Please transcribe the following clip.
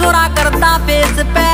छोरा करता फेस पे